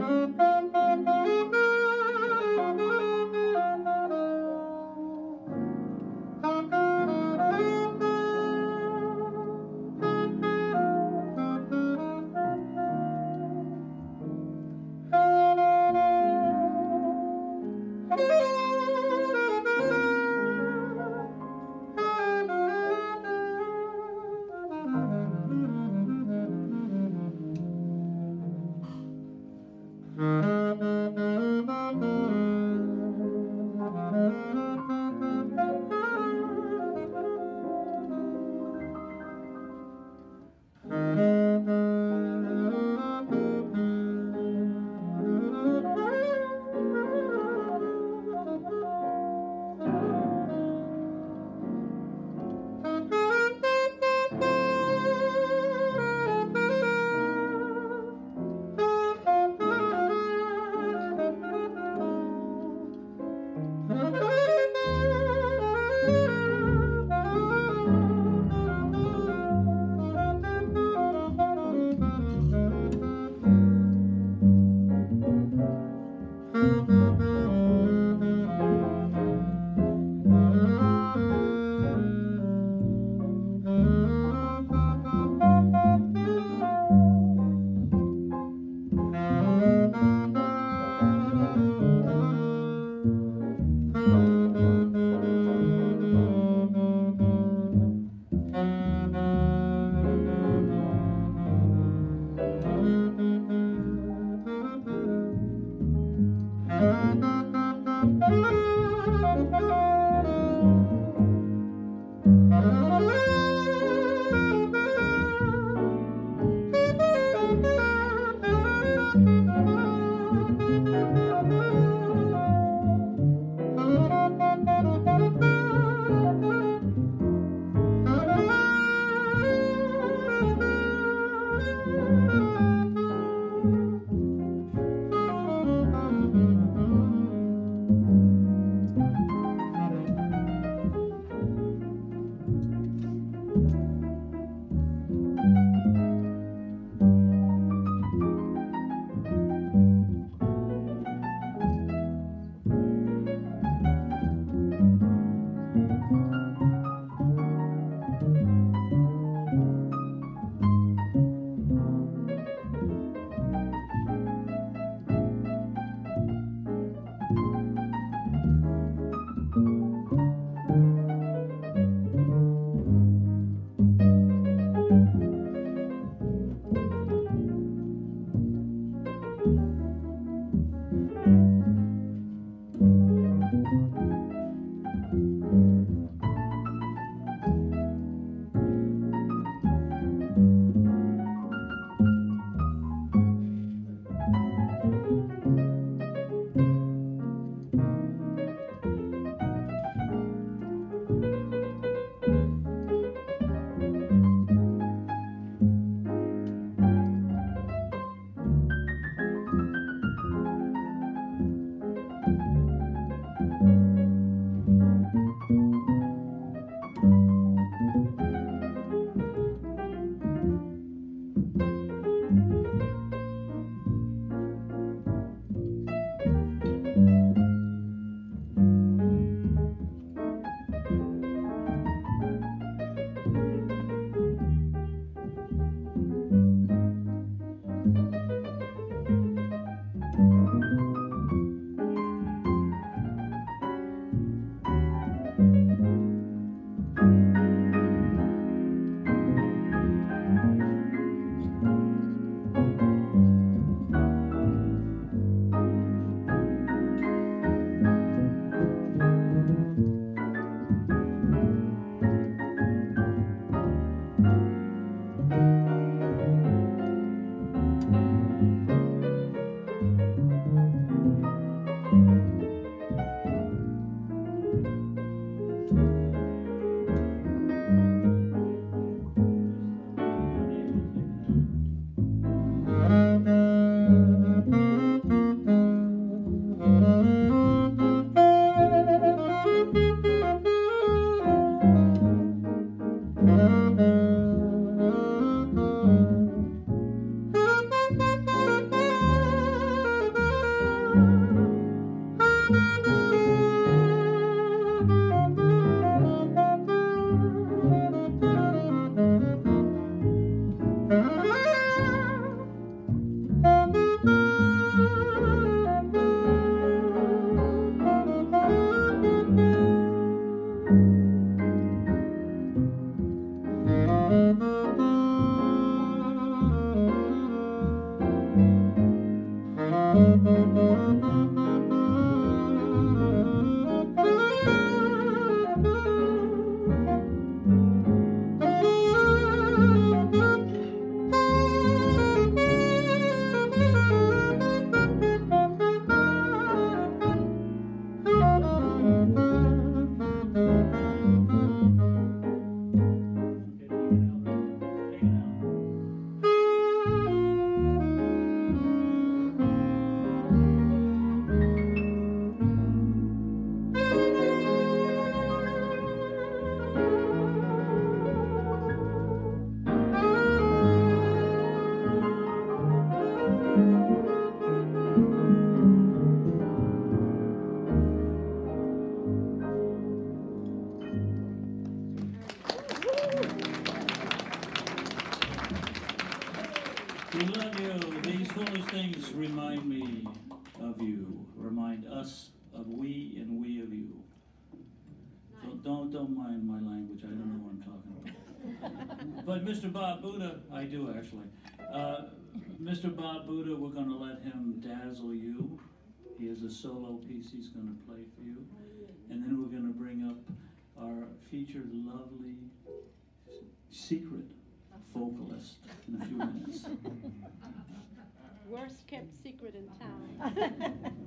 Música Mm-hmm. We love you. These foolish things remind me of you. Remind us of we and we of you. So don't don't mind my language. I don't know what I'm talking about. but Mr. Bob Butta, I do actually. Uh, Mr. Bob Butta, we're going to let him dazzle you. He has a solo piece he's going to play for you, and then we're going to bring up our featured lovely secret vocalist in a few minutes. Worst kept secret in town.